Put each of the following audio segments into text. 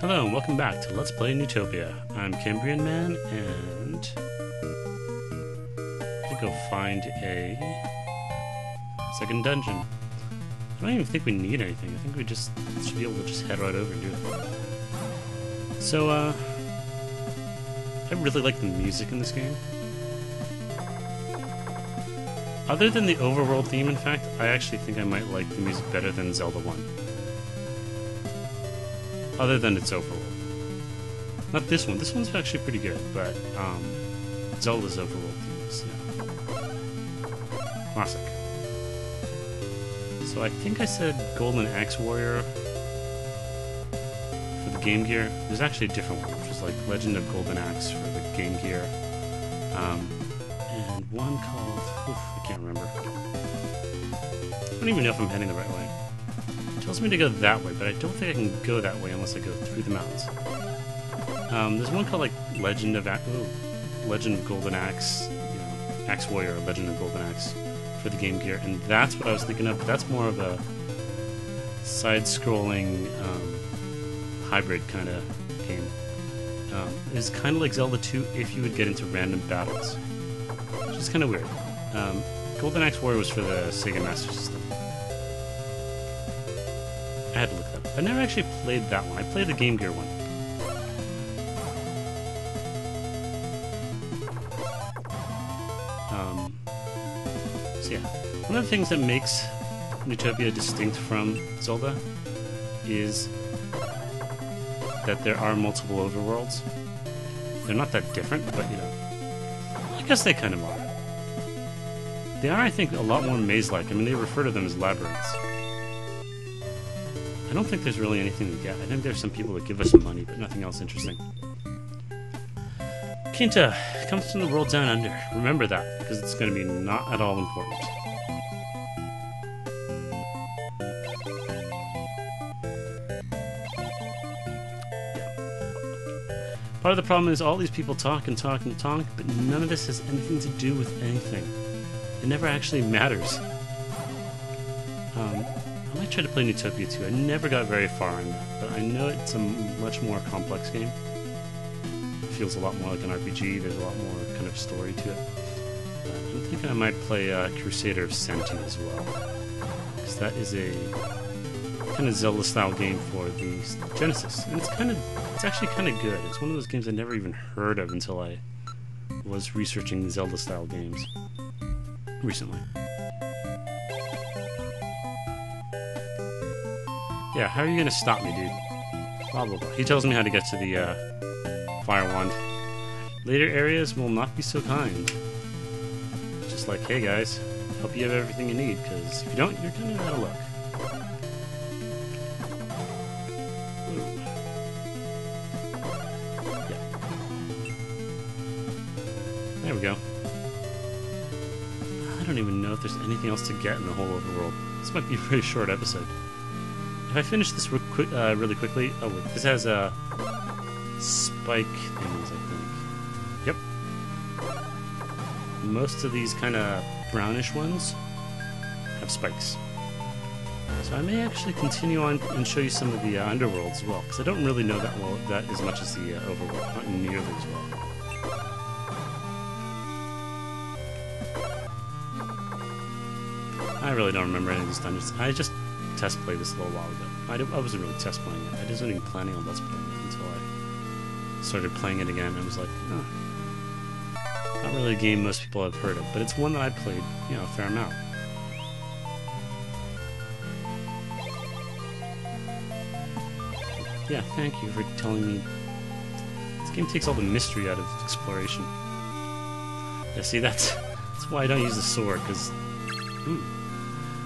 Hello and welcome back to Let's Play Neutopia. I'm Cambrian Man and I go find a second dungeon. I don't even think we need anything. I think we just should be able to just head right over and do it. So, uh, I really like the music in this game. Other than the overworld theme, in fact, I actually think I might like the music better than Zelda 1 other than its overworld. Not this one. This one's actually pretty good, but um, Zelda's overworld theme is yeah. classic. So I think I said Golden Axe Warrior for the Game Gear. There's actually a different one, which is like Legend of Golden Axe for the Game Gear, um, and one called oof, I can't remember. I don't even know if I'm heading the right way tells me to go that way, but I don't think I can go that way unless I go through the mountains. Um, there's one called like Legend of Ooh, Legend of Golden Axe, you know, Axe Warrior, Legend of Golden Axe for the Game Gear, and that's what I was thinking of. That's more of a side-scrolling um, hybrid kind of game. Um, it's kind of like Zelda 2 if you would get into random battles, which is kind of weird. Um, Golden Axe Warrior was for the Sega Master System. I had to look up. I never actually played that one. I played the Game Gear one. Um, so yeah, one of the things that makes Neutopia distinct from Zelda is that there are multiple overworlds. They're not that different, but you know, I guess they kind of are. They are, I think, a lot more maze-like. I mean, they refer to them as labyrinths. I don't think there's really anything to get. I think there's some people that give us some money, but nothing else interesting. Quinta comes from the world down under. Remember that, because it's going to be not at all important. Part of the problem is all these people talk and talk and talk, but none of this has anything to do with anything. It never actually matters. Try to play Neutopia 2. I never got very far in that, but I know it's a much more complex game. It feels a lot more like an RPG. There's a lot more kind of story to it. But I'm thinking I might play uh, Crusader of Centy as well, because that is a kind of Zelda-style game for the Genesis, and it's kind of it's actually kind of good. It's one of those games I never even heard of until I was researching Zelda-style games recently. Yeah, how are you gonna stop me, dude? Blah, blah, blah. He tells me how to get to the uh, fire wand. Later areas will not be so kind. Just like, hey guys, hope you have everything you need, because if you don't, you're kind of out of luck. Yeah. There we go. I don't even know if there's anything else to get in the whole overworld. This might be a very short episode. If I finish this re qu uh, really quickly, oh wait, this has a uh, spike things, I think. Yep. Most of these kind of brownish ones have spikes. So I may actually continue on and show you some of the uh, underworld as well, because I don't really know that well that as much as the uh, overworld, not nearly as well. I really don't remember any of these dungeons. I just test play this a little while ago. I, I wasn't really test playing it. I wasn't even planning on let's playing it until I started playing it again. I was like, oh, not really a game most people have heard of, but it's one that I played, you know, a fair amount. Yeah, thank you for telling me. This game takes all the mystery out of exploration. Yeah, see, that's that's why I don't use the sword, because... Hmm.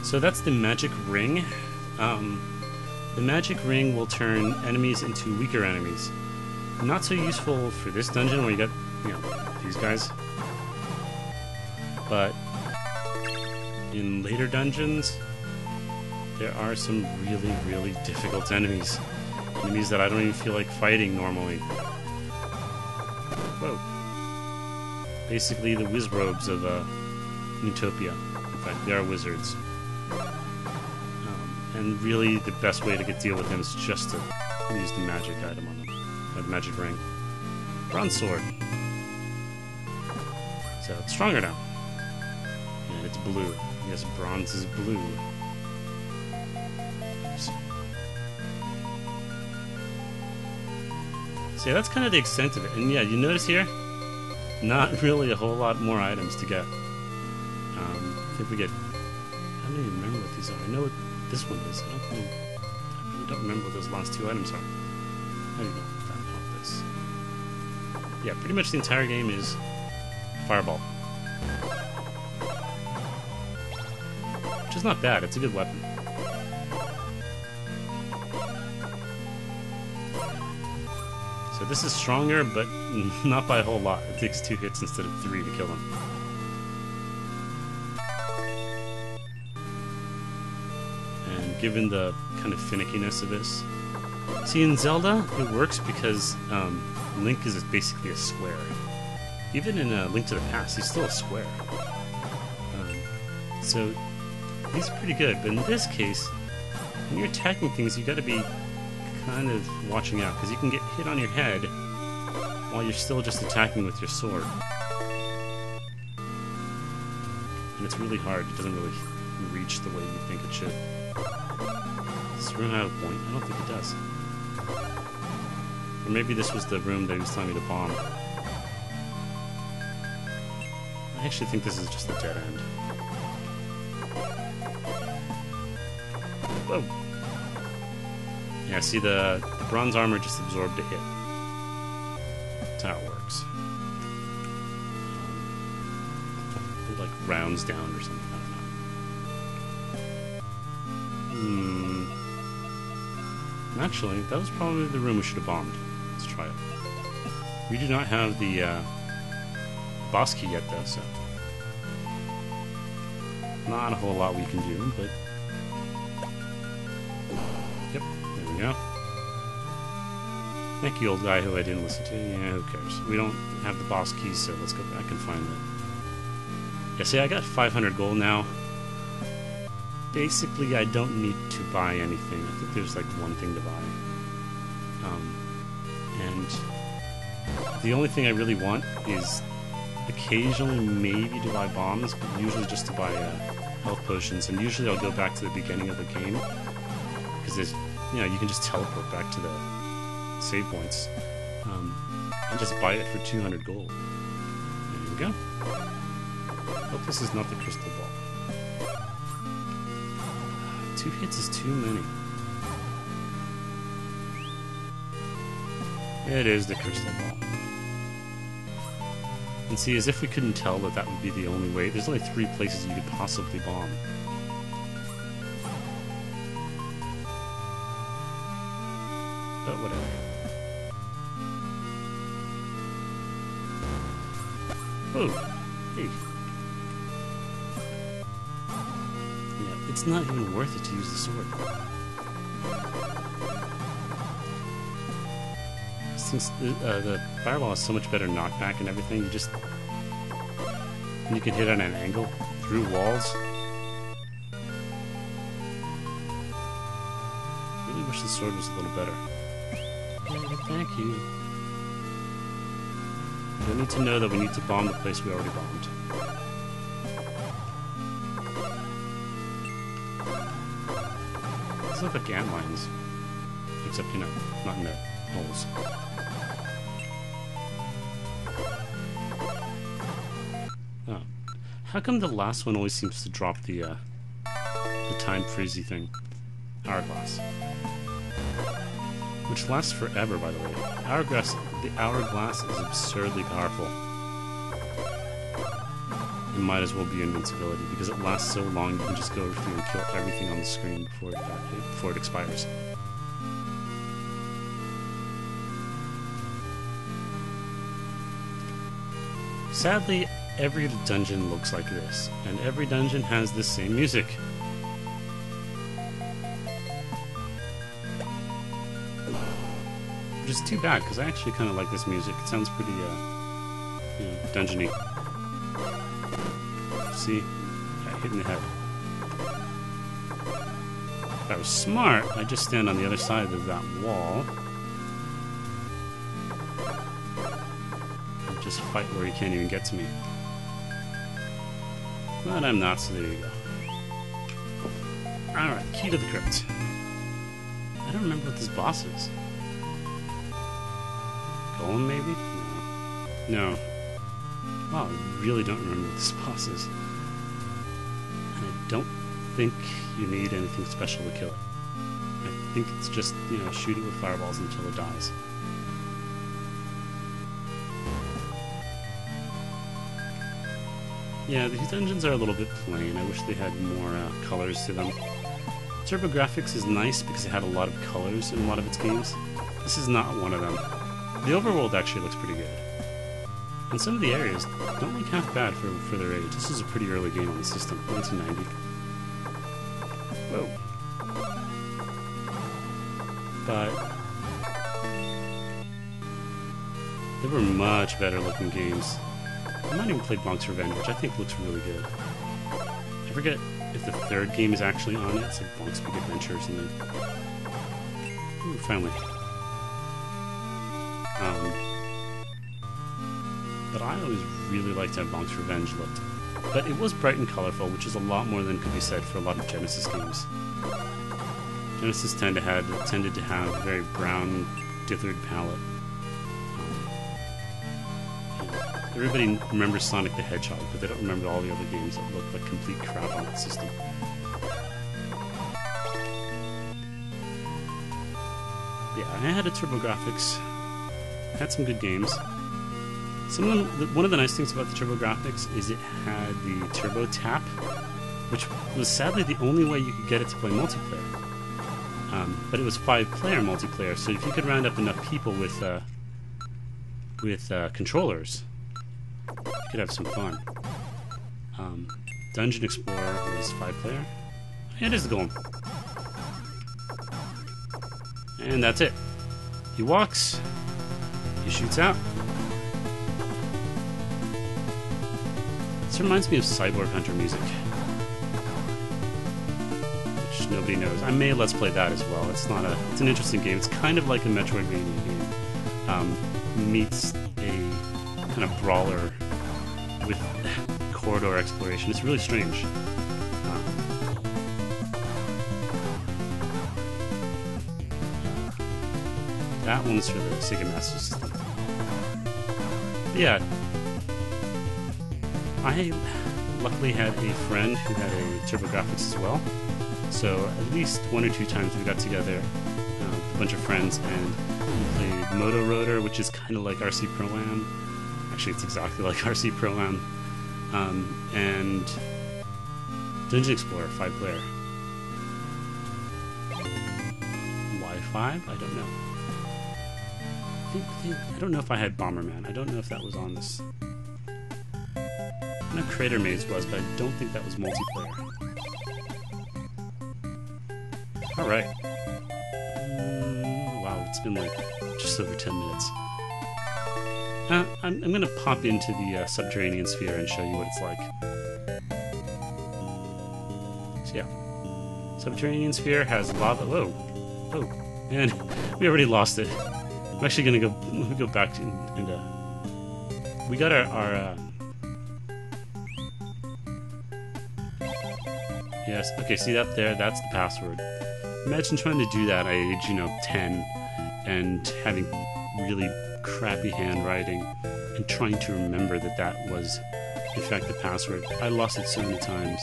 So that's the magic ring. Um, the magic ring will turn enemies into weaker enemies. Not so useful for this dungeon where you got, you know, these guys. But in later dungeons, there are some really, really difficult enemies. Enemies that I don't even feel like fighting normally. Whoa. Basically the wizrobes of uh, Neutopia. In fact, they are wizards and really the best way to get deal with him is just to use the magic item on them. Uh, the magic ring. Bronze sword. So it's stronger now. And it's blue. Yes, bronze is blue. Yeah, that's kind of the extent of it. And yeah, you notice here, not really a whole lot more items to get. Um, I think we get. I don't even remember what these are. I know what this one is. I don't. I really don't remember what those last two items are. I don't know help this. Yeah, pretty much the entire game is fireball. Which is not bad. It's a good weapon. So this is stronger, but not by a whole lot. It takes two hits instead of three to kill him. Given the kind of finickiness of this, see in Zelda it works because um, Link is basically a square. Even in uh, Link to the Past, he's still a square. Um, so he's pretty good, but in this case, when you're attacking things, you got to be kind of watching out because you can get hit on your head while you're still just attacking with your sword. And it's really hard. It doesn't really reach the way you think it should. Room have a point? I don't think it does. Or maybe this was the room that he was telling me to bomb. I actually think this is just a dead end. Whoa! Yeah, see the, the bronze armor just absorbed a hit. That's how it works. It like rounds down or something. I don't know. Hmm. Actually, that was probably the room we should have bombed. Let's try it. We do not have the uh, boss key yet, though, so not a whole lot we can do, but yep, there we go. Thank you, old guy who I didn't listen to. Yeah, who cares? We don't have the boss keys, so let's go back and find it. Yeah, see, I got 500 gold now. Basically, I don't need to buy anything. I think there's like one thing to buy. Um, and the only thing I really want is occasionally maybe to buy bombs, but usually just to buy uh, health potions. And usually I'll go back to the beginning of the game because there's, you know, you can just teleport back to the save points um, and just buy it for 200 gold. There we go. Hope this is not the crystal ball. Two hits is too many. It is the crystal ball. And see, as if we couldn't tell that that would be the only way. There's only three places you could possibly bomb. But whatever. Oh, hey. It's not even worth it to use the sword. Since the, uh, the fireball has so much better knockback and everything, you just you can hit on an angle through walls. Really wish the sword was a little better. Thank you. We need to know that we need to bomb the place we already bombed. These look the ant mines. Except, you know, not in the holes. Oh. How come the last one always seems to drop the, uh, the time freezy thing? Hourglass. Which lasts forever, by the way. Hourglass, the hourglass is absurdly powerful. It might as well be invincibility because it lasts so long you can just go through and kill everything on the screen before it, before it expires. Sadly, every dungeon looks like this, and every dungeon has the same music. Which is too bad, because I actually kind of like this music. It sounds pretty, uh, you know, dungeony. See? Got hit in the head. If I was smart, I'd just stand on the other side of that wall. And just fight where he can't even get to me. But I'm not, so there you go. Alright, key to the crypt. I don't remember what this boss is. Golem, maybe? No. No. Wow, I really don't remember what this boss is. Don't think you need anything special to kill it. I think it's just, you know, shoot it with fireballs until it dies. Yeah, these dungeons are a little bit plain. I wish they had more uh, colors to them. TurboGrafx is nice because it had a lot of colors in a lot of its games. This is not one of them. The overworld actually looks pretty good. And some of the areas don't look half bad for, for their age. This is a pretty early game on the system, 1990. Whoa. But there were much better looking games. I might even play Bonk's Revenge, which I think looks really good. I forget if the third game is actually on it. It's like Bonk's Big Adventure or something. Ooh, finally. Um, but I always really liked how Bonk's Revenge looked. But it was bright and colorful, which is a lot more than could be said for a lot of Genesis games. Genesis tend to tended to have a very brown, dithered palette. Everybody remembers Sonic the Hedgehog, but they don't remember all the other games that look like complete crap on that system. Yeah, I had a TurboGrafx. Had some good games. Some of one of the nice things about the TurboGrafx is it had the Turbo Tap, which was sadly the only way you could get it to play multiplayer. Um, but it was five-player multiplayer, so if you could round up enough people with uh, with uh, controllers, you could have some fun. Um, Dungeon Explorer was five-player. It is the golem. And that's it. He walks, he shoots out. This reminds me of Cyborg Hunter music. Which nobody knows. I may let's play that as well. It's not a it's an interesting game. It's kind of like a Metroidvania game. Um, meets a kind of brawler with corridor exploration. It's really strange. Um, that one's for the Sega Master System. Yeah, I luckily had a friend who had a TurboGrafx as well. So at least one or two times we got together, uh, a bunch of friends, and we played Moto Roader, which is kind of like RC Pro Am. Actually, it's exactly like RC Pro Am. Um, and Dungeon Explorer, five player. Y5? I don't know. I, think, I don't know if I had Bomberman. I don't know if that was on this. I know Crater Maze was, but I don't think that was multiplayer. Alright. Mm, wow, it's been like just over 10 minutes. Uh, I'm, I'm gonna pop into the uh, subterranean sphere and show you what it's like. So yeah. Subterranean sphere has lava. Whoa. Oh. And we already lost it. I'm actually gonna go go back to, and uh, we got our, our Yes, okay, see that there? That's the password. Imagine trying to do that at age, you know, 10 and having really crappy handwriting and trying to remember that that was, in fact, the password. I lost it so many times.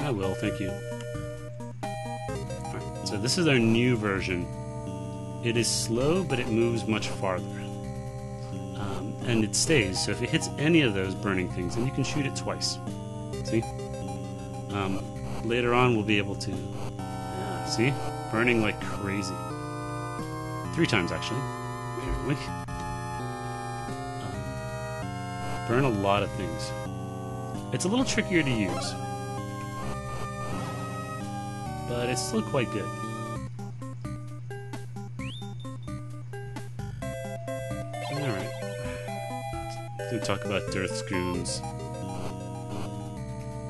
I will, thank you. Right, so this is our new version. It is slow, but it moves much farther. Um, and it stays, so if it hits any of those burning things, then you can shoot it twice. See? Um, later on, we'll be able to. Yeah, see? Burning like crazy. Three times, actually. Apparently. Um, burn a lot of things. It's a little trickier to use. But it's still quite good. Talk about Dirth Goons.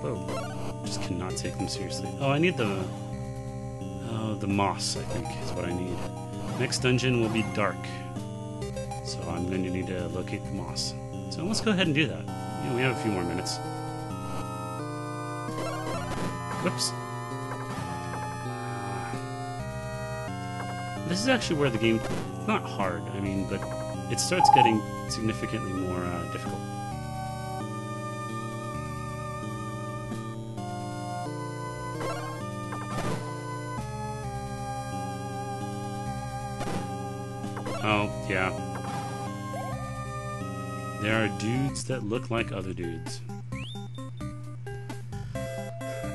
Whoa. Just cannot take them seriously. Oh, I need the... Oh, the moss, I think, is what I need. Next dungeon will be dark. So I'm going to need to locate the moss. So let's go ahead and do that. Yeah, we have a few more minutes. Whoops. This is actually where the game... not hard, I mean, but it starts getting significantly more uh, difficult. Oh, yeah. There are dudes that look like other dudes.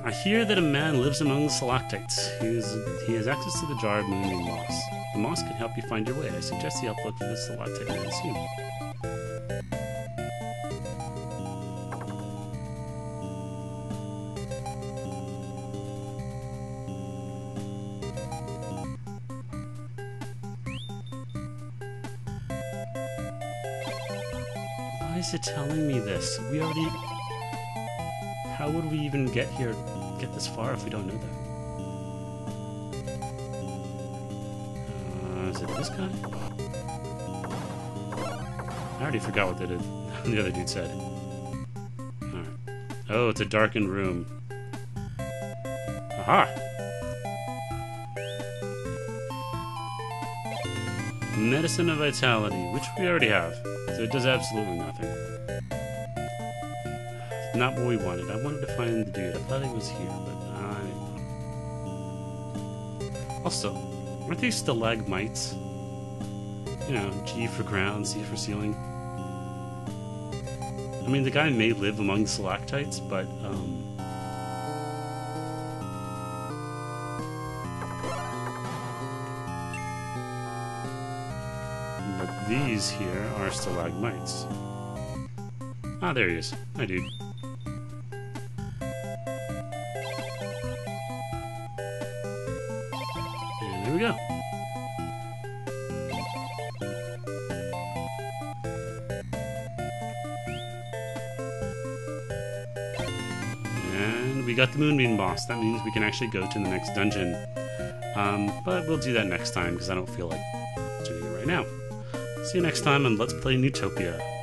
I hear that a man lives among the stalactites. He, is, he has access to the jar of moonbeam moss. The moss can help you find your way. I suggest you for the stalactite man soon. Why is it telling me this? We already... How would we even get here, get this far if we don't know that? I already forgot what the, the other dude said. Alright. Oh, it's a darkened room. Aha! Medicine of Vitality, which we already have. So it does absolutely nothing. Not what we wanted. I wanted to find the dude. I thought he was here, but I... Also, aren't these stalagmites? You know, G for ground, C for ceiling. I mean, the guy may live among stalactites, but, um... But these here are stalagmites. Ah, there he is. Hi, dude. And there we go. We got the Moonbeam boss. That means we can actually go to the next dungeon. Um, but we'll do that next time because I don't feel like doing it right now. See you next time on Let's Play Neutopia.